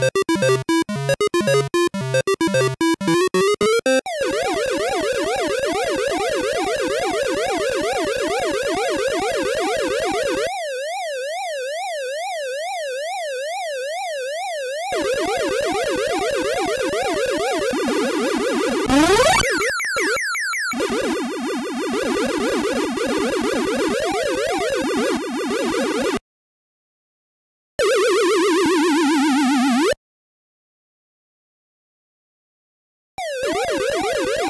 Woo! Woo!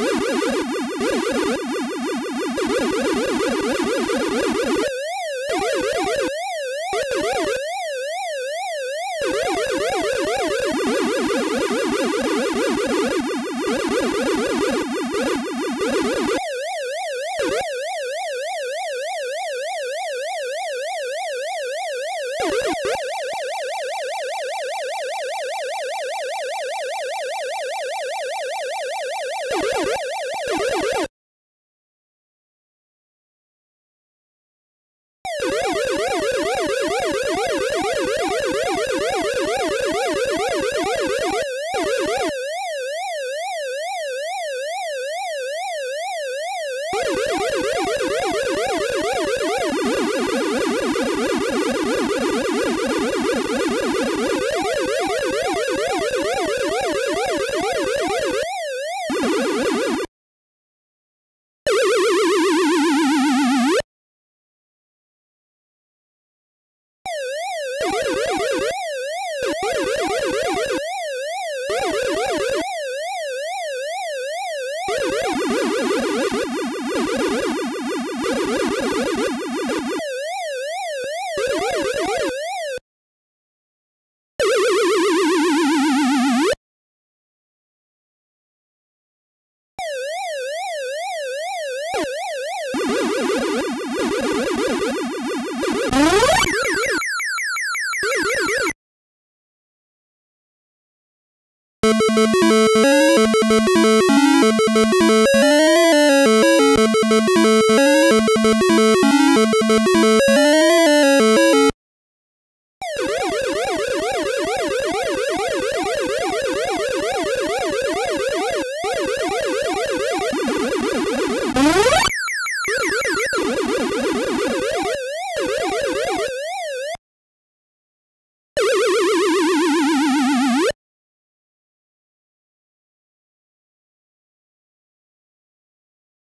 Woo! Woo! You.